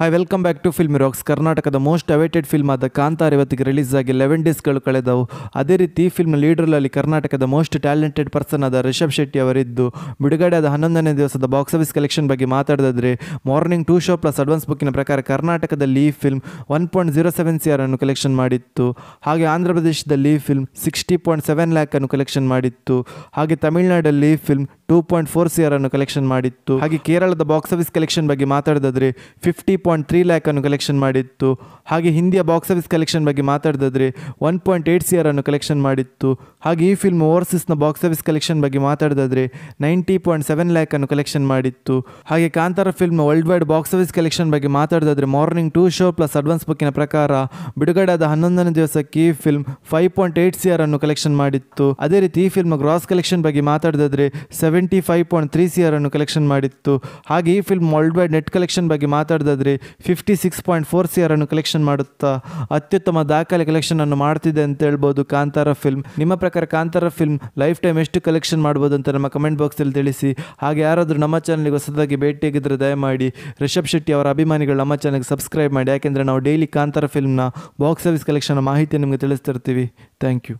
Hi welcome back to film rocks ಕರ್ನಾಟಕದ most awaited film ಆದ ಕಾಂತಾರ ಇವತ್ತಿಗೆ ರಿಲೀಸ್ ಆಗಿ ಲೆವೆನ್ ಡೇಸ್ಗಳು ಕಳೆದವು. ಅದೇ ರೀತಿ ಈ ಫಿಲ್ಮ್ ಲೀಡ್ರಲ್ಲಿ ಕರ್ನಾಟಕದ ಮೋಸ್ಟ್ ಟ್ಯಾಲೆಂಟೆಡ್ ಪರ್ಸನ್ ಆದ ರಿಷಬ್ ಶೆಟ್ಟಿ ಅವರಿದ್ದು, ಬಿಡುಗಡೆ ಆದ ಹನ್ನೊಂದನೇ ದಿವಸದ ಬಾಕ್ಸ್ ಆಫೀಸ್ ಕಲೆಕ್ಷನ್ ಬಗ್ಗೆ ಮಾತಾಡಿದ್ರೆ morning to show plus advance ಬುಕ್ಕಿನ ಪ್ರಕಾರ ಕರ್ನಾಟಕದಲ್ಲಿ ಈ film one point zero seven C R ಅನ್ನು ಕಲೆಕ್ಷನ್ ಮಾಡಿತ್ತು. ಹಾಗೆ ಆಂಧ್ರ ಪ್ರದೇಶದಲ್ಲಿ ಈ film sixty point seven lakh ಅನ್ನು ಕಲೆಕ್ಷನ್ ಮಾಡಿತ್ತು. ಹಾಗೆ ತಮಿಳುನಾಡಲ್ಲಿ ಈ film two point four C R ಅನ್ನು ಕಲೆಕ್ಷನ್ ಮಾಡಿತ್ತು. ಹಾಗೆ ಕೇರಳದ ಬಾಕ್ಸ್ ಆಫೀಸ್ ಕಲೆಕ್ಷನ್ ಬಗ್ಗೆ ಮಾತಾಡಿದ್ರೆ ಫಿಫ್ಟಿ ತ್ರೀ ಲ್ಯಾಕನ್ನು ಕಲೆಕ್ಷನ್ ಮಾಡಿತ್ತು. ಹಾಗೆ ಹಿಂದಿಯ ಬಾಕ್ಸ್ ಆಫೀಸ್ ಕಲೆಕ್ಷನ್ ಬಗ್ಗೆ ಮಾತಾಡಿದ್ರೆ ಒನ್ ಪಾಯಿಂಟ್ ಏಯ್ಟ್ ಸಿ ಆರನ್ನು ಕಲೆಕ್ಷನ್ ಮಾಡಿತ್ತು. ಹಾಗೆ ಈ ಫಿಲ್ಮ್ ಓವರ್ಸೀಸ್ನ ಬಾಕ್ಸ್ ಆಫೀಸ್ ಕಲೆಕ್ಷನ್ ಬಗ್ಗೆ ಮಾತಾಡಿದ್ರೆ ನೈಂಟಿ ಪಾಯಿಂಟ್ ಸೆವೆನ್ ಲ್ಯಾಕನ್ನು ಕಲೆಕ್ಷನ್ ಮಾಡಿತ್ತು. ಹಾಗೆ Kantara film worldwide box office collection ಬಗ್ಗೆ ಮಾತಾಡಿದ್ರೆ morning to show plus advance ಬುಕ್ಕಿನ ಪ್ರಕಾರ ಬಿಡುಗಡೆಯಾದ ಹನ್ನೊಂದನೇ ದಿವಸಕ್ಕೆ ಈ film five point eight C ಆರನ್ನು collection ಮಾಡಿತ್ತು. ಅದೇ ರೀತಿ ಈ ಫಿಲ್ಮ್ ಗ್ರಾಸ್ ಕಲೆಕ್ಷನ್ ಬಗ್ಗೆ ಮಾತಾಡಿದ್ರೆ seventy five point three C ಆರನ್ನು collection ಮಾಡಿತ್ತು. ಹಾಗೆ ಈ film worldwide net collection ಬಗ್ಗೆ ಮಾತಾಡಿದ್ರೆ fifty six point four C R ಅನ್ನು ಕಲೆಕ್ಷನ್ ಮಾಡುತ್ತಾ ಅತ್ಯುತ್ತಮ ದಾಖಲೆ ಕಲೆಕ್ಷನ್ ಅನ್ನು ಮಾಡ್ತಿದೆ ಅಂತ ಹೇಳ್ಬೋದು ಕಾಂತಾರ ಫಿಲ್ಮ್ ನಿಮ್ಮ ಪ್ರಕಾರ ಕಾಂತಾರ ಫಿಲ್ಮ್ ಲೈಫ್ ಟೈಮ್ ಎಷ್ಟು ಕಲೆಕ್ಷನ್ ಮಾಡ್ಬೋದು ಅಂತ ನಮ್ಮ ಕಮೆಂಟ್ ಬಾಕ್ಸಲ್ಲಿ ತಿಳಿಸಿ. ಹಾಗೆ ಯಾರಾದರೂ ನಮ್ಮ ಚಾನಲ್ಗೆ ಹೊಸದಾಗಿ ಭೇಟಿಯಾಗಿದ್ದರೆ ದಯಮಾಡಿ ರಿಷಬ್ ಶೆಟ್ಟಿ ಅವರ ಅಭಿಮಾನಿಗಳು ನಮ್ಮ ಚಾನಲ್ಗೆ ಸಬ್ಸ್ಕ್ರೈಬ್ ಮಾಡಿ. ಯಾಕೆಂದರೆ ನಾವು ಡೈಲಿ ಕಾಂತಾರ ಫಿಲ್ಮ್ನ ಬಾಕ್ಸ್ ಆಫೀಸ್ ಕಲೆಕ್ಷನ್ ಮಾಹಿತಿ ನಿಮಗೆ ತಿಳಿಸ್ತಿರ್ತೀವಿ. Thank you